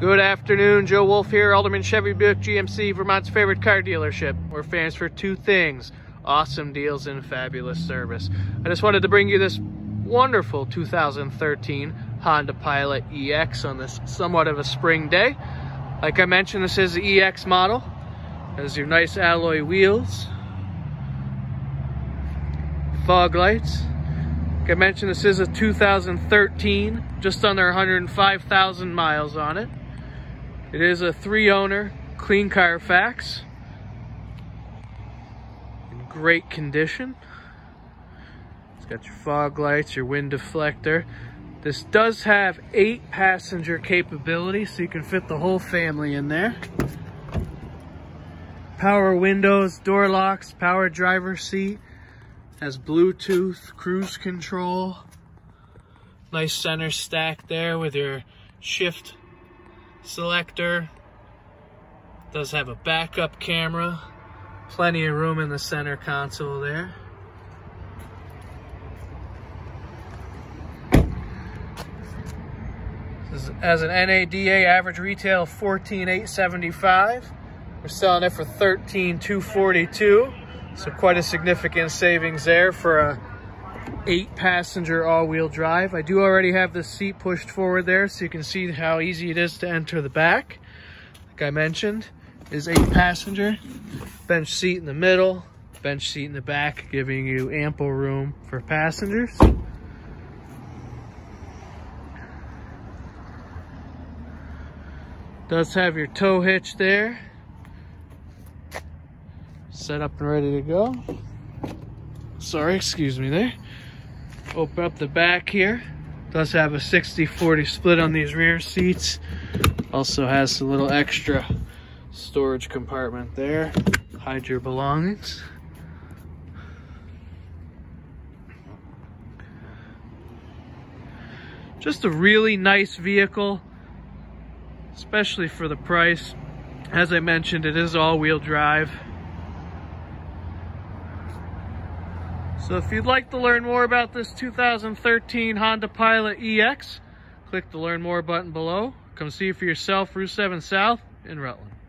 Good afternoon, Joe Wolf here, Alderman Chevy Buick GMC, Vermont's favorite car dealership. We're fans for two things, awesome deals and fabulous service. I just wanted to bring you this wonderful 2013 Honda Pilot EX on this somewhat of a spring day. Like I mentioned, this is the EX model. Has your nice alloy wheels, fog lights. Like I mentioned, this is a 2013, just under 105,000 miles on it. It is a three owner, clean Carfax. In great condition. It's got your fog lights, your wind deflector. This does have eight passenger capability, so you can fit the whole family in there. Power windows, door locks, power driver seat. Has Bluetooth, cruise control. Nice center stack there with your shift selector. Does have a backup camera. Plenty of room in the center console there. This as an NADA average retail 14875 We're selling it for 13242 So quite a significant savings there for a eight passenger all-wheel drive. I do already have the seat pushed forward there so you can see how easy it is to enter the back. Like I mentioned, is eight passenger, bench seat in the middle, bench seat in the back, giving you ample room for passengers. Does have your tow hitch there. Set up and ready to go. Sorry, excuse me there. Open up the back here. Does have a 60-40 split on these rear seats. Also has a little extra storage compartment there. Hide your belongings. Just a really nice vehicle, especially for the price. As I mentioned, it is all-wheel drive. So if you'd like to learn more about this 2013 Honda Pilot EX, click the Learn More button below. Come see for yourself, Route 7 South in Rutland.